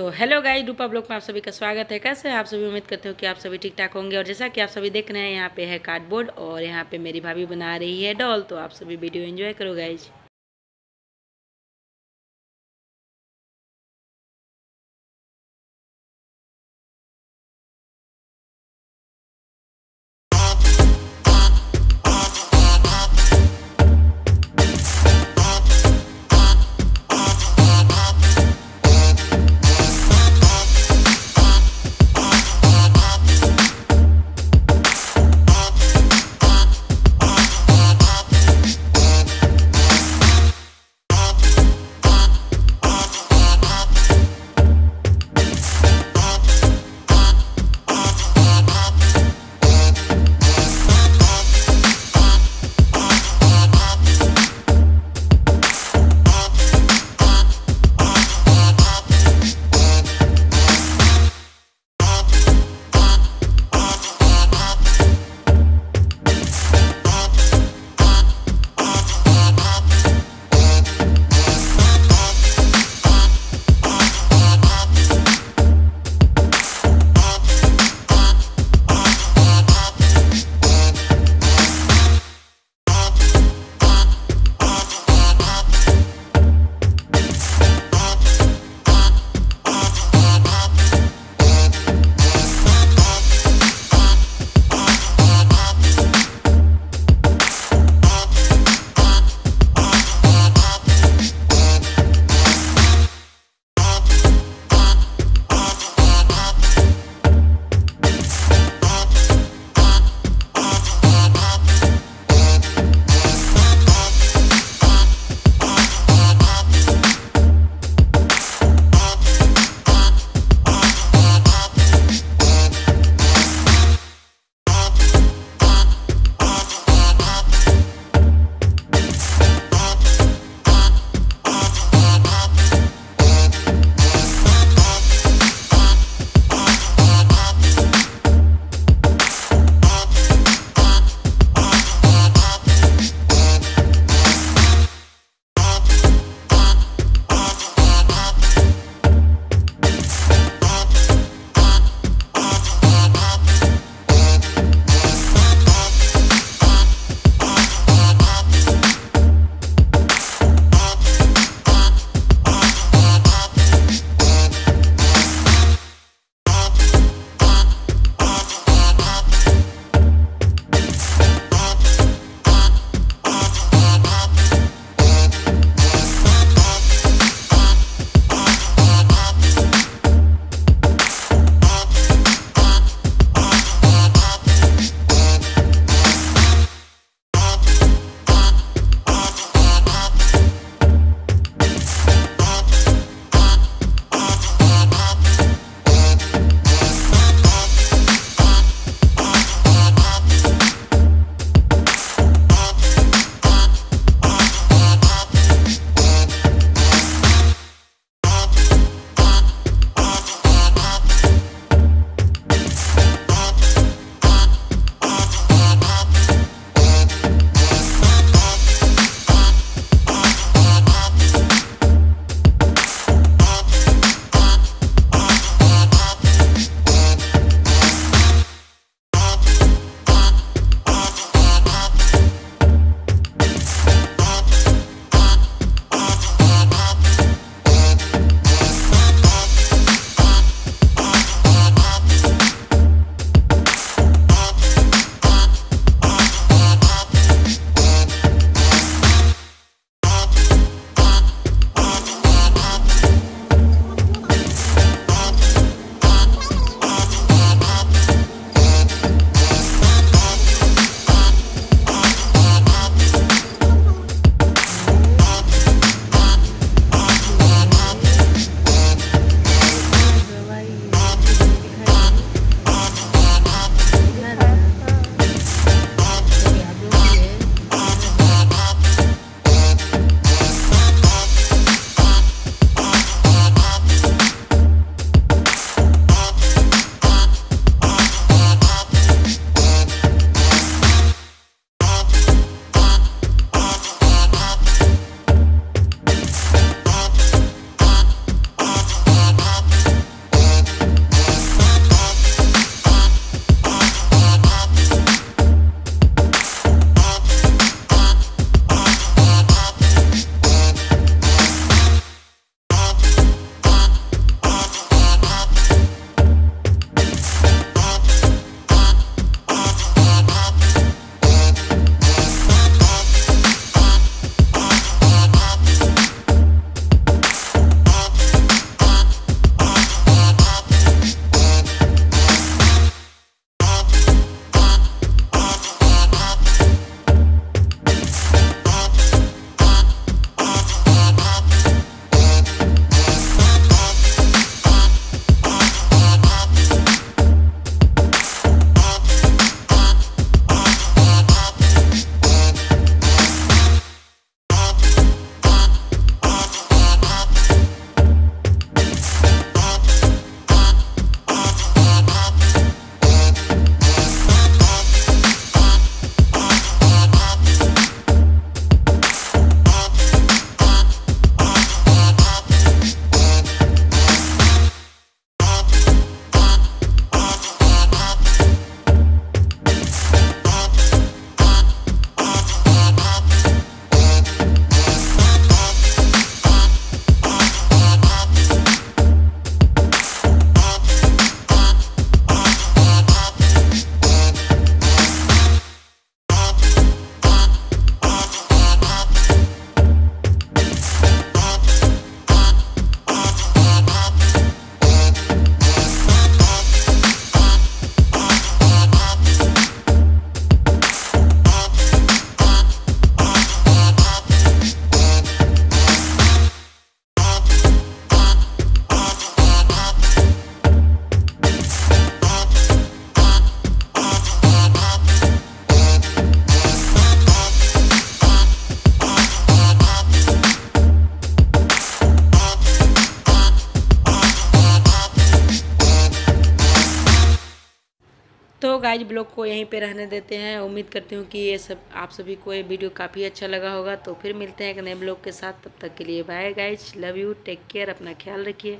तो hello guys रूपा blog में आप सभी का स्वागत है। कैसे आप सभी? उम्मीद करते हो कि आप सभी ठीक ठाक होंगे। और जैसा कि आप सभी देख रहे हैं, यहाँ पे है कार्डबोर्ड और यहाँ पे मेरी भाभी बना रही है डॉल तो आप सभी वीडियो एंजॉय करो गाइज़ गाइज़ ब्लॉग को यहीं पे रहने देते हैं। उम्मीद करती हूँ कि ये सब आप सभी को ये वीडियो काफ़ी अच्छा लगा होगा। तो फिर मिलते हैं एक नए ब्लॉग के साथ। तब तक के लिए bye guys love you take care अपना ख्याल रखिए।